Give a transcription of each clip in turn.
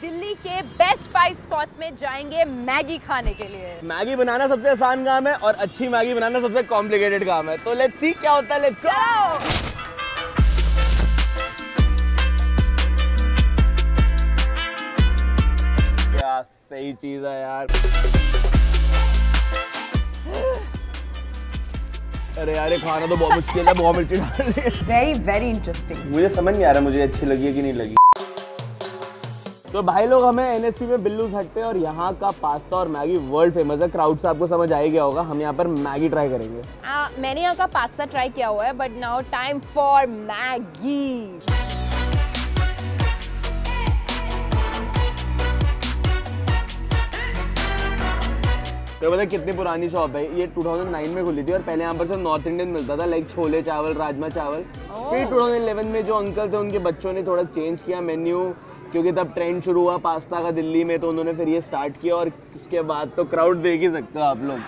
दिल्ली के best five spots में जाएँगे मैगी खाने के लिए। मैगी बनाना सबसे आसान काम है और अच्छी मैगी बनाना सबसे कॉम्प्लिकेटेड काम है। तो लेट्स सी क्या होता है लेट्स चलो! क्या सही चीज़ है यार। अरे यार ये खाना तो बहुत मुश्किल है बहुत मिर्ची डाल है। वेरी वेरी इंटरेस्टिंग मुझे समझ नहीं आ रहा मुझे अच्छी लगी है कि नहीं लगी। तो भाई लोग हमें एनएसपी में बिल्लू हट पे और यहाँ का पास्ता और मैगी वर्ल्ड फ़ेमस है। क्राउड से आपको समझ आ ही गया होगा हम यहाँ पर मैगी ट्राई करेंगे। आ, मैंने यहाँ का पास्ता ट्राई किया हुआ है but now time for Maggi. तो पता कितनी पुरानी शॉप है? ये 2009 में खुली थी और पहले यहाँ पर सब नॉर्थ इंडियन मिलता था लाइक छोले चावल राजमा चावल। फिर 2011 में जो अंकल थे उनके बच्चों ने थोड़ा चेंज किया मेन्यू क्योंकि तब ट्रेंड शुरू हुआ पास्ता का दिल्ली में तो उन्होंने फिर ये स्टार्ट किया और उसके बाद तो क्राउड देख ही सकते हो आप लोग।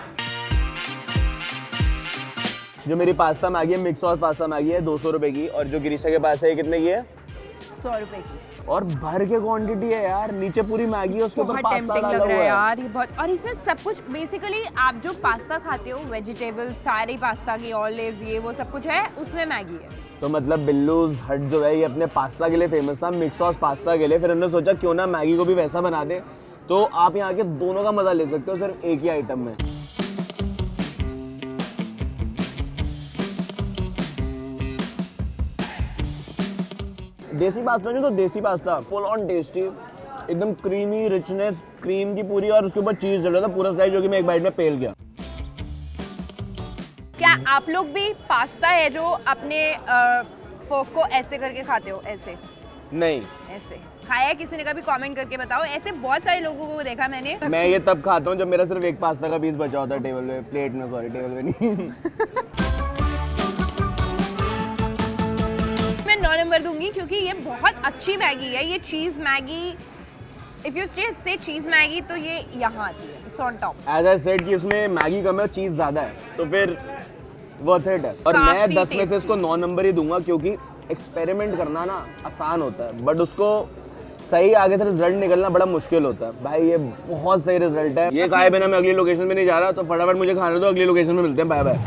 जो मेरी पास्ता मैगी है मिक्स सॉस पास्ता मैगी है दो सौ रुपए की। और जो गिरीशा के पास है ये कितने की है? सौ रुपए की। और भर के क्वांटिटी है यार नीचे पूरी मैगी है उसके ऊपर पास्ता लग रहा है यार ये बहुत और इसमें सब कुछ बेसिकली आप जो पास्ता खाते हो वेजिटेबल सारे पास्ता की ऑलिव्स ये वो सब कुछ है उसमें मैगी है। तो मतलब बिल्लूज हट जो है, ये अपने पास्ता के लिए फ़ेमस था मिक्स सॉस पास्ता के लिए। फिर हमने सोचा, क्यों ना मैगी को भी वैसा बना दे। तो आप यहाँ के दोनों का मज़ा ले सकते हो, सिर्फ़ एक ही आइटम में। देसी पास्ता नहीं तो देसी पास्ता। फुल ऑन टेस्टी एकदम क्रीमी रिचनेस क्रीम की पूरी, और उसके ऊपर चीज़ डल रहा था, पूरा स्लाइस जो कि मैं एक बाइट में पेल गया। आप लोग भी पास्ता है जो अपने फोक को ऐसे करके खाते हो ऐसे? नहीं। ऐसे। खाया किसी ने कभी? कमेंट करके बताओ। ऐसे बहुत सारे लोगों को देखा मैंने। मैं ये तब खाता हूँ जब मेरा सिर्फ़ एक पास्ता का पीस बचा होता है टेबल पे प्लेट में सॉरी टेबल पे नहीं। मैं नौ नंबर दूँगी क्योंकि ये बहुत अच्छी मैगी है। ये चीज़ मैगी इफ़ यू से चीज़ मैगी तो ये यहाँ आती है। It's on top as I said कि इसमें मैगी कम है और चीज़ ज़्यादा है। तो फिर वर्थ इट है। और मैं दस में से इसको नौ नंबर ही दूँगा क्योंकि एक्सपेरिमेंट करना ना आसान होता है। बट उसको सही आगे से रिज़ल्ट निकलना बड़ा मुश्किल होता है। भाई ये बहुत सही रिज़ल्ट है। ये कहा बिना मैं अगली लोकेशन में नहीं जा रहा तो फटाफट मुझे खाने दो अगली लोकेशन में मिलते हैं। बाय बाय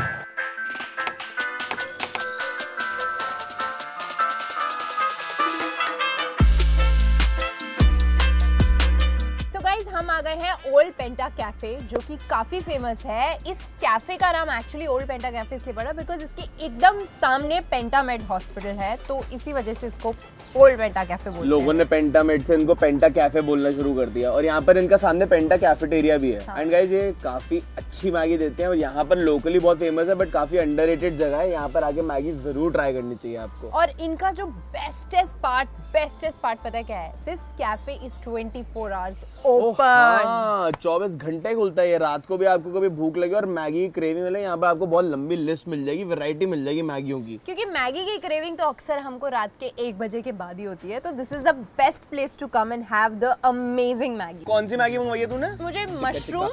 जो कि काफ़ी फ़ेमस है। इस कैफ़े का नाम एक्चुअली ओल्ड पेंटा कैफ़े इसलिए पड़ा बिकॉज़ इसके एकदम सामने पेंटा मेड हॉस्पिटल है। तो इसी वजह से इसको ओल्ड पेंटा कैफ़े बोलते लोगों हैं ने पेंटामेट से इनको पेंटा कैफ़े बोलना शुरू कर दिया। और यहाँ पर इनका सामने पेंटा कैफेटेरिया भी है। हाँ। एंड गाइज़ ये काफ़ी अच्छी मैगी देते हैं और यहाँ पर लोकली बहुत फ़ेमस है बट काफ़ी अंडररेटेड जगह है। यहाँ पर आगे मैगी ज़रूर ट्राई करनी चाहिए आपको। और इनका जो बेस्टेस्ट पार्ट बेस्टेस्ट पार्ट पता क्या है? This cafe is 24 four hours open हाँ चौबीस घंटे खुलता है ये रात को भी आपको कभी भूख लगे और मैगी की क्रेविंग मिले यहाँ पर आपको बहुत लंबी लिस्ट मिल जाएगी वैरायटी मिल जाएगी मैगियों की। क्योंकि मैगी की क्रेविंग तो अक्सर हमको रात के एक बजे के बाद ही होती है तो this is the best place to come and have the amazing Maggi. कौन सी मैगी मंगवाई है तूने? मुझे मशरूम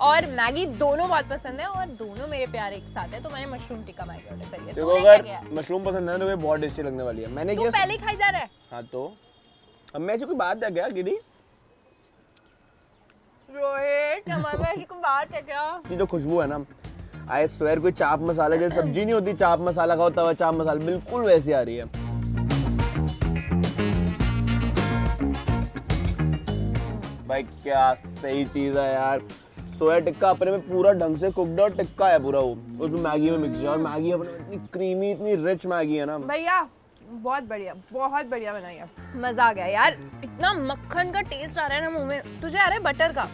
और मैगी दोनों बहुत पसंद है और दोनों मेरे प्यार एक साथ है तो मैंने मशरूम टिक्का मैगी ऑर्डर करी है। देखो अगर मशरूम पसंद है तो बहुत टेस्टी लगने वाली है। मैंने पहले खाई जा रहा है। हाँ तो। अब मैं ऐसी कोई बात है क्या गिरी? रोहित हमारे में ऐसी बात है क्या? की जो खुशबू है ना आई स्वेयर कोई चाप मसाला जैसे सब्ज़ी नहीं होती चाप मसाला खाओ तवा चाप मसाला बिल्कुल वैसी आ रही है। भाई क्या सही चीज़ है यार। सोया टिक्का अपने में पूरा ढंग से कुकड और टिक्का है पूरा वो। उसमें मैगी में मिक्स है और मैगी अपने इतनी क्रीमी इतनी रिच मैगी है ना। भैया बहुत बढ़िया बहुत बढ़िया बनाई है। मज़ा आ गया यार। इतना मक्खन का टेस्ट आ रहा है ना मुँह में। तुझे आ रहा है बटर का?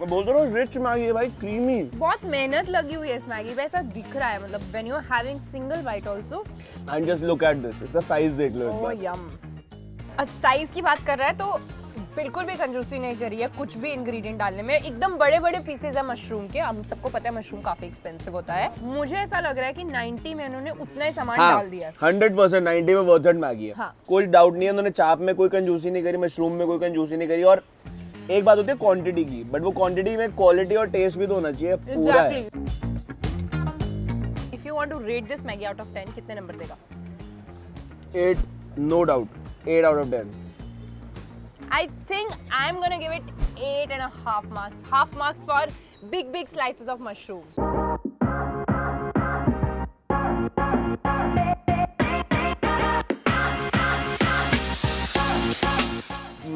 मैं बोल तो रहा हूँ रिच मैगी है भाई क्रीमी बहुत मेहनत लगी हुई है इस मैगी पे ऐसा दिख रहा है मतलब when you are having single bite also and just look at this इसका साइज़ देख लो एक ओह बार। यम साइज़ की बात कर रहा है तो बिल्कुल भी कंजूसी नहीं करी है कुछ भी इंग्रेडिएंट डालने में। एकदम बड़े बड़े पीसेज है मशरूम के। हम सबको पता है मशरूम काफ़ी एक्सपेंसिव होता है। मुझे ऐसा लग रहा है कि 90 में उन्होंने उतना ही सामान हाँ डाल दिया हंड्रेड परसेंट नाइनटी में इट मैगी है। हाँ। कोई डाउट नहीं है उन्होंने चाप में कोई कंजूसी नहीं करी मशरूम में कोई कंजूसी नहीं करी। और एक बात होती है क्वांटिटी की बट वो क्वांटिटी में क्वालिटी और टेस्ट भी तो होना चाहिए पूरा है। If you want to rate this Maggi out of 10 कितने नंबर देगा? Eight no doubt eight out of ten I think I'm gonna give it eight and a half marks. Half marks for big, big slices of mushroom.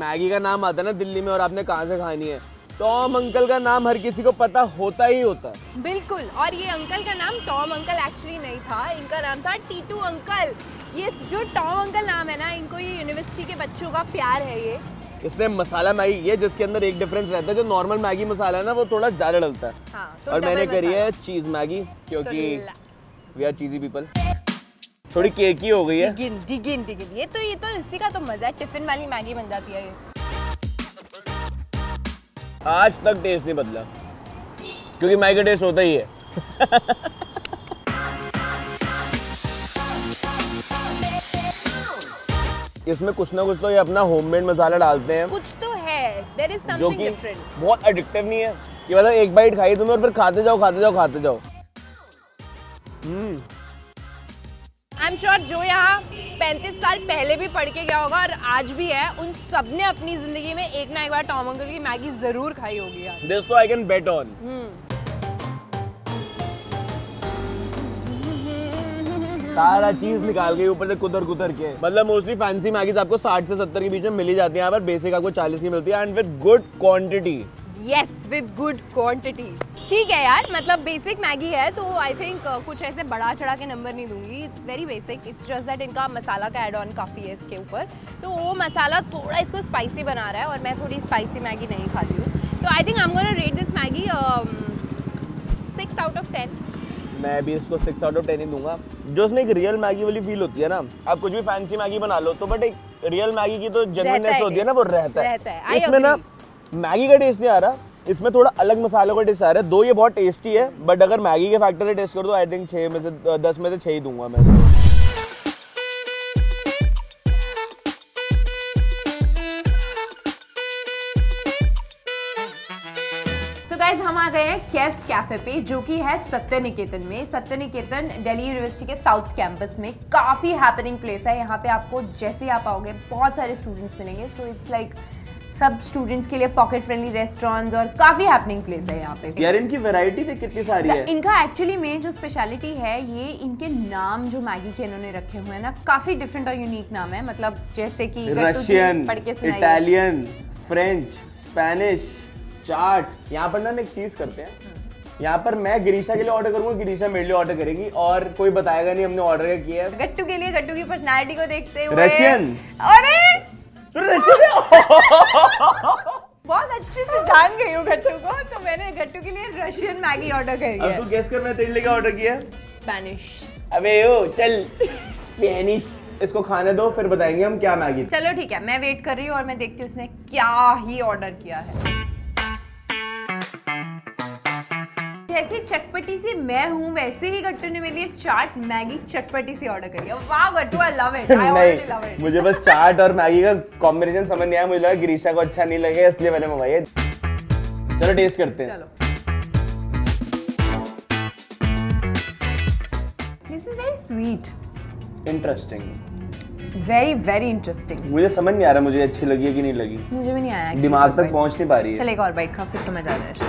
Maggi का नाम आता है ना दिल्ली में और आपने कहाँ से खानी है? टॉम अंकल का नाम हर किसी को पता होता ही होता है। बिल्कुल और ये अंकल का नाम टॉम अंकल एक्चुअली नहीं था। इनका नाम था टीटू अंकल। ये जो टॉम अंकल नाम है ना इनको ये यूनिवर्सिटी के बच्चों का प्यार है ये। इसने मसाला मैगी है जिसके अंदर एक डिफरेंस रहता है जो नॉर्मल मैगी मसाला है ना वो थोड़ा ज़्यादा डलता है। हाँ तो और मैंने करी है चीज़ मैगी क्योंकि वी आर चीजी पीपल थोड़ी केकी हो गई है। Dig in dig in dig in. ये तो ये तो इसी का तो मज़ा है टिफ़िन वाली मैगी बन जाती है ये। आज तक टेस्ट नहीं बदला क्योंकि मैगी टेस्ट होता ही है। इसमें कुछ ना कुछ तो ये अपना होममेड मसाला डालते हैं। कुछ तो है। देयर इज़ जो समथिंग कि डिफरेंट बहुत एडिक्टिव नहीं है। कि मतलब एक बाइट खाई तुमने और फिर खाते जाओ खाते जाओ खाते जाओ। हम्म। आई एम श्योर जो यहाँ 35 साल पहले भी पढ़ के गया होगा और आज भी है उन सबने अपनी ज़िंदगी में एक ना एक बार टॉम अंकल की मैगी ज़रूर खाई होगी यार। दिस तो आई कैन बेट ऑन सारा चीज़ निकाल गई ऊपर से कुतर कुतर के। मतलब मोस्टली फैंसी मैगीज आपको 60 से 70 के बीच में मिल जाती है। यहाँ पर बेसिक आपको 40 की मिलती है and with good quantity yes with good quantity ठीक है यार मतलब बेसिक मैगी है तो आई थिंक uh, कुछ ऐसे बढ़ा चढ़ा के नंबर नहीं दूँगी। It's very basic it's just that इनका मसाला का एड ऑन काफ़ी है इसके ऊपर। तो वो मसाला थोड़ा इसको स्पाइसी बना रहा है और मैं थोड़ी स्पाइसी मैगी नहीं खाती हूँ। तो I think I am gonna rate this Maggi six out of ten मैं भी इसको सिक्स आउट ऑफ़ टेन ही दूँगा। जो उसमें एक रियल मैगी वाली फील होती है ना आप कुछ भी फैंसी मैगी बना लो तो बट एक रियल मैगी की तो जेनुइननेस होती है ना वो रहता है। रहता है, इसमें ना मैगी का टेस्ट नहीं आ रहा इसमें थोड़ा अलग मसालों का टेस्ट आ रहा है दो ये बहुत टेस्टी है बट अगर मैगी के फैक्टर से टेस्ट कर दो आई थिंक छह में से दस में से छह ही दूँगा मैं। आ गए हैं केफ्स कैफ़े पे जो कि है सत्य निकेतन में। सत्य निकेतन दिल्ली यूनिवर्सिटी के साउथ कैंपस में काफ़ी हैपनिंग प्लेस है। यहाँ पे आपको जैसे ही आप आओगे बहुत सारे स्टूडेंट्स मिलेंगे। सो इट्स लाइक सब स्टूडेंट्स के लिए पॉकेट फ्रेंडली रेस्टोरेंट्स और काफ़ी हैपनिंग प्लेस है यहाँ पे। यार इनकी वैरायटी देख कितनी सारी है? इनका एक्चुअली में जो स्पेशलिटी है ये इनके नाम जो मैगी के इन्होंने रखे हुए हैं ना काफ़ी डिफरेंट और यूनिक नाम है। मतलब जैसे की Russian Italian French Spanish chaat यहाँ पर ना हम एक चीज़ करते हैं। यहाँ पर मैं गिरीशा के लिए ऑर्डर करूँगा गिरीशा मेरे लिए ऑर्डर करेगी और कोई बताएगा नहीं हमने ऑर्डर क्या किया है। गट्टू के लिए गट्टू की पर्सनालिटी को देखते हुए। रशियन अरे! तो रशियन बहुत अच्छे से जान गई हूँ गट्टू को तो मैंने गट्टू के लिए रशियन मैगी ऑर्डर करी अब है। तू गेस कर मैं तेरे लिए क्या ऑर्डर किया स्पेनिश अबे ओ चल। स्पेनिश इसको खाने दो फिर बताएँगे हम क्या मैगी चलो ठीक है मैं वेट कर रही हूँ और मैं देखती हूँ उसने क्या ही ऑर्डर किया है। जैसे चटपटी सी मैं हूँ वैसे ही गट्टू ने मेरे लिए चाट मैगी चटपटी सी ऑर्डर करी है। वाह Gattu I love it I already love it मुझे बस चाट और मैगी का कॉम्बिनेशन समझ नहीं आया। मुझे लगा गिरीशा को अच्छा नहीं लगे इसलिए मैंने मंगाई चलो टेस्ट करते हैं। चलो। This is very sweet interesting very very interesting मुझे समझ नहीं आ रहा मुझे अच्छी लगी है कि नहीं लगी। मुझे भी नहीं आया दिमाग तक। पहुँच नहीं पा रही है। चल एक और बाइट खा फिर समझ आ रहा है।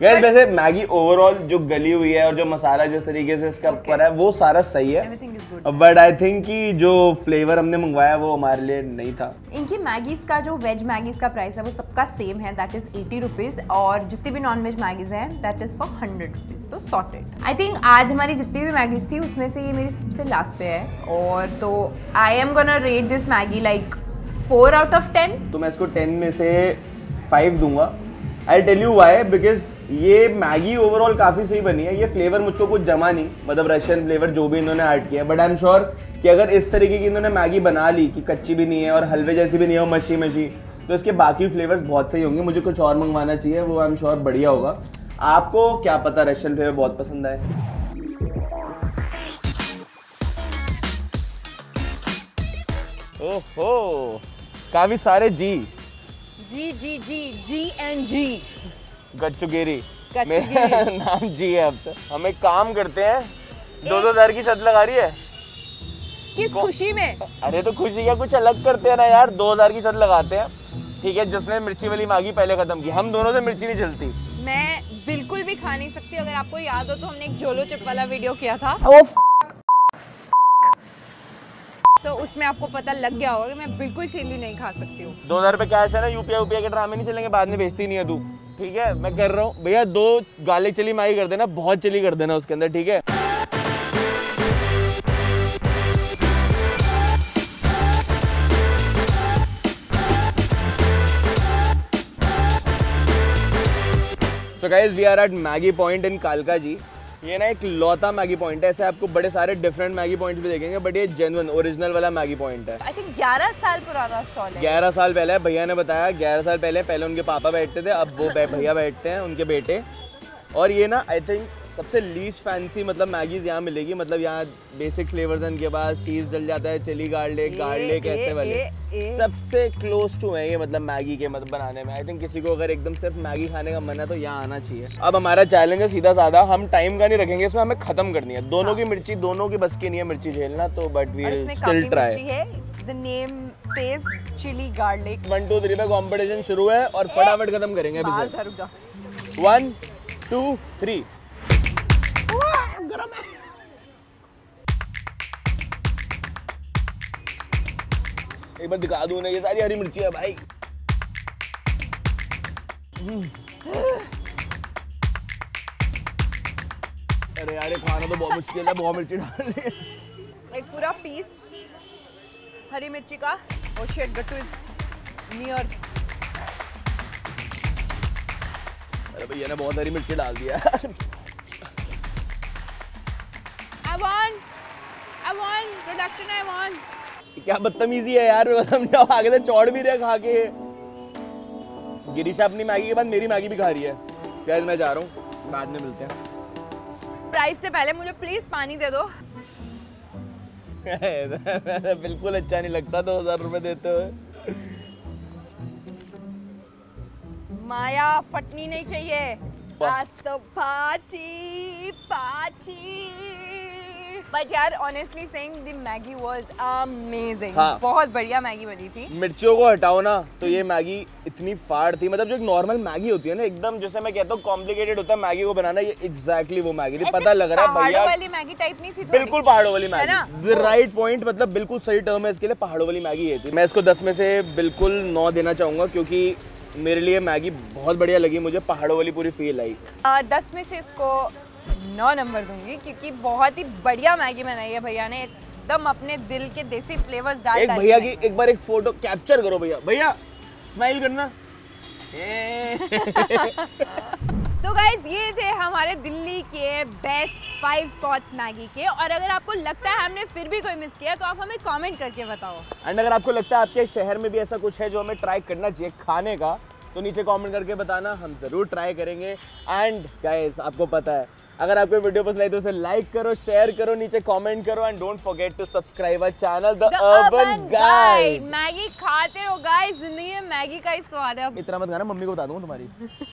Guys, वैसे मैगी ओवरऑल जो गली हुई है और जो मसाला जिस तरीके से इसका Okay. ऊपर है वो सारा सही है। बट आई थिंक कि जो फ्लेवर हमने मंगवाया वो हमारे लिए नहीं था। इनकी मैगीज का जो वेज मैगीज का प्राइस है वो सबका सेम है दैट इज़ एटी रुपीज़ और जितनी भी नॉन वेज मैगीज हैं that is for hundred rupees तो सॉर्टेड आई थिंक आज हमारी जितनी भी मैगीज थी उसमें से ये मेरी सबसे लास्ट पे है। और तो I am gonna rate this Maggi like four out of ten तो मैं इसको 10 में से फाइव दूँगा। I tell you why because ये मैगी ओवरऑल काफ़ी सही बनी है। ये फ्लेवर मुझको कुछ जमा नहीं मतलब रशियन फ्लेवर जो भी इन्होंने ऐड किया बट आई एम श्योर कि अगर इस तरीके की इन्होंने मैगी बना ली, कि कच्ची भी नहीं है और हलवे जैसी भी नहीं है मशी मशी तो इसके बाकी फ्लेवर्स बहुत सही होंगे। मुझे कुछ और मंगवाना चाहिए, वो आई एम श्योर बढ़िया होगा। आपको क्या पता रशियन फ्लेवर बहुत पसंद आए? ओहो, काफ़ी सारे जी जी जी जी जी एन जी गच्चुगेरी। मेरा नाम जी है अब से हम एक काम करते हैं। दो दो हज़ार की छत लगा रही है। किस खुशी में? अरे तो खुशी का कुछ अलग करते हैं ना यार। दो हज़ार की छत लगाते हैं। ठीक है जिसने मिर्ची वाली मांगी पहले खत्म की। हम दोनों से मिर्ची नहीं चलती मैं बिल्कुल भी खा नहीं सकती। अगर आपको याद हो तो हमने एक जोलो चिप वाला वीडियो किया था। तो उसमें आपको पता लग गया होगा मैं बिल्कुल चिल्ली नहीं खा सकती हूँ। दो हज़ार रुपये कैश है ना यूपीआई यूपीआई के ड्रामे नहीं चलेंगे, बाद में बेचती नहीं है तू। ठीक है? मैं कर रहा हूँ। भैया, दो गाले चली माई कर देना, बहुत चली कर देना उसके अंदर, ठीक है? So guys we are at Maggi point in Kalkaji ये ना एक लौता मैगी पॉइंट है ऐसे आपको बड़े सारे डिफरेंट मैगी पॉइंट भी देखेंगे बट ये जेनुअन ओरिजिनल वाला मैगी पॉइंट है। आई थिंक 11 साल पुराना स्टॉल है। ग्यारह साल पहले भैया ने बताया ग्यारह साल पहले पहले उनके पापा बैठते थे अब वो भैया बैठते हैं उनके बेटे। और ये ना आई थिंक सबसे लीस्ट फैंसी मतलब मैगीज यहाँ मिलेगी मतलब यहाँ बेसिक फ्लेवर्स हैं इनके पास चीज़ डल जाता है चिली गार्लिक गार्लिक ऐसे वाले। ए, ए। सबसे क्लोज टू है ये मतलब मैगी के मतलब बनाने में। आई थिंक किसी को अगर एकदम सिर्फ़ मैगी खाने का मन है तो यहाँ आना चाहिए। अब हमारा चैलेंज है सीधा साधा हम टाइम का नहीं रखेंगे इसमें हमें खत्म करनी है। दोनों की मिर्ची दोनों की बस की नहीं है मिर्ची झेलना तो बट वी स्टिल ट्राई है। पे कंपटीशन शुरू है और फटाफट खत्म करेंगे था रुक जा वन टू थ्री एक बार दिखा दूँ ना ये सारी हरी मिर्ची है भाई। अरे यार खाना तो बहुत मुश्किल है बहुत मिर्ची डालनी है एक पूरा पीस हरी मिर्ची का Oh और शेट गट्टू इज़ नियर अरे भैया ने बहुत हरी मिर्ची डाल दिया यार क्या बदतमीजी है यार हम आगे से चौड़ भी रहे खा के। गिरीशा अपनी मैगी के बाद मेरी मैगी भी खा रही है। गाइस मैं जा रहा हूँ बाद में मिलते हैं। प्राइस से पहले मुझे प्लीज़ पानी दे दो। बिल्कुल अच्छा नहीं लगता दो हज़ार रुपए देते हुए। माया फटनी नहीं चाहिए। आज तो पार्टी पार्टी। बट यार honestly saying the Maggi was amazing. बहुत बढ़िया मैगी बनी थी। मिर्चियों को हटाओ ना तो ये मैगी इतनी फाड़ थी। मतलब जो एक नॉर्मल मैगी होती है ना एकदम जैसे मैं कहता हूँ कॉम्प्लिकेटेड होता है मैगी को बनाना ये एग्जैक्टली वो मैगी थी। पता लग रहा है पहाड़ों भैया वाली मैगी टाइप नहीं थी? बिल्कुल पहाड़ों वाली मैगी द राइट पॉइंट मतलब बिल्कुल सही टर्म है इसके लिए पहाड़ों वाली मैगी ये थी। मैं इसको दस में से बिल्कुल नौ देना चाहूँगा क्योंकि मेरे लिए मैगी बहुत बढ़िया लगी मुझे पहाड़ों वाली पूरी फील आई। दस में से इसको नौ नंबर दूँगी क्योंकि बहुत ही बढ़िया मैगी बनाई है भैया ने। एकदम अपने दिल के देसी फ्लेवर्स डाल एक भैया की एक बार एक फ़ोटो कैप्चर करो भैया। भैया स्माइल करना। तो गाइज़ ये थे हमारे दिल्ली के बेस्ट फाइव स्पॉट्स मैगी के और अगर आपको लगता है हमने फिर भी कोई मिस किया तो आप हमें कमेंट करके बताओ। एंड अगर आपको लगता है आपके शहर में भी ऐसा कुछ है जो हमें ट्राई करना चाहिए खाने का तो नीचे कमेंट करके बताना हम ज़रूर ट्राई करेंगे। एंड गाइस आपको पता है अगर आपको वीडियो पसंद आई तो उसे लाइक करो शेयर करो नीचे कमेंट करो and don't forget to subscribe our channel the urban guide Maggi खाते रहो गाइस ज़िंदगी में मैगी का ही स्वाद है। इतना मत खाना मम्मी को बता दूँगा तुम्हारी।